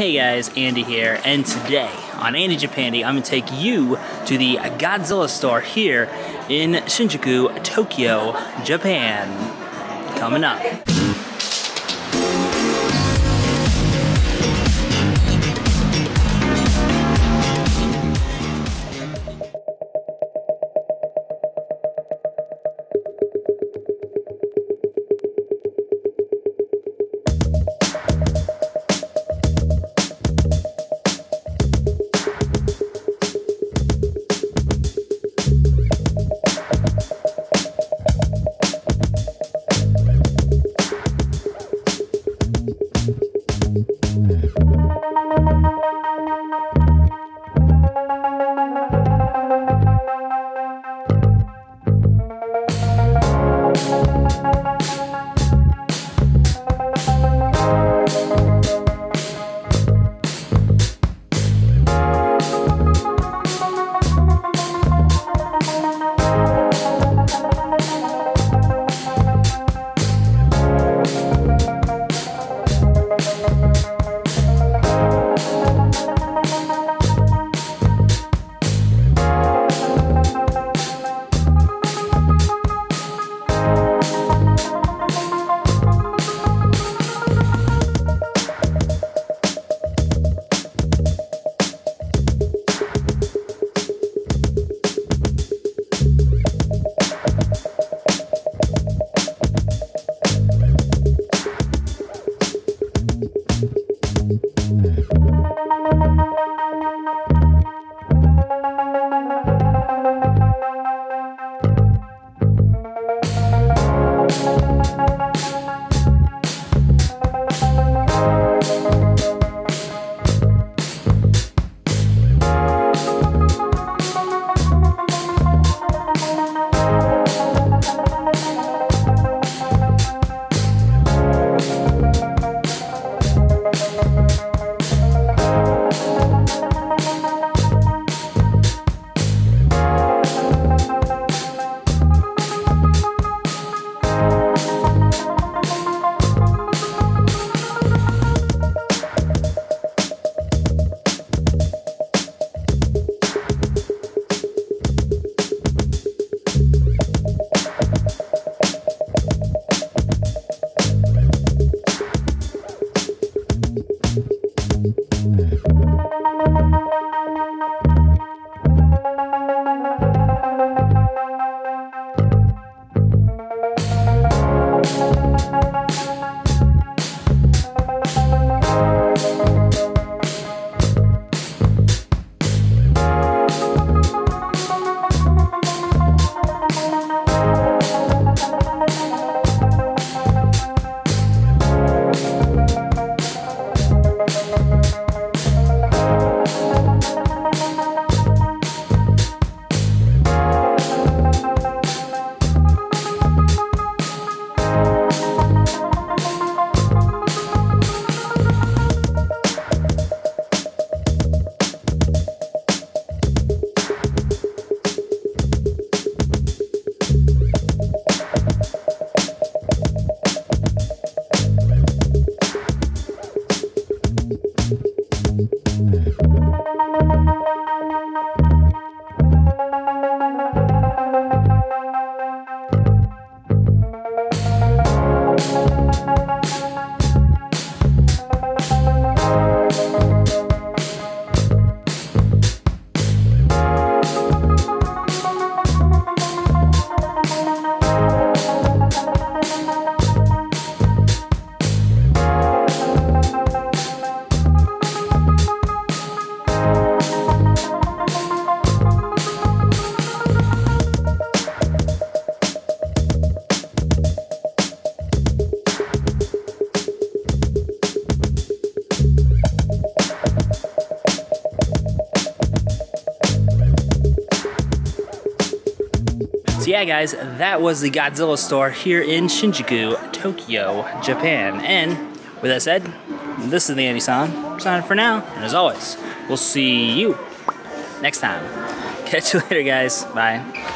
Hey guys, Andy here, and today on AndyJapandy, I'm gonna take you to the Godzilla store here in Shinjuku, Tokyo, Japan. Coming up. Mm-hmm. Yeah, guys, that was the Godzilla store here in Shinjuku, Tokyo, Japan. And with that said, this is the Andy-san, signing for now. And as always, we'll see you next time. Catch you later, guys. Bye.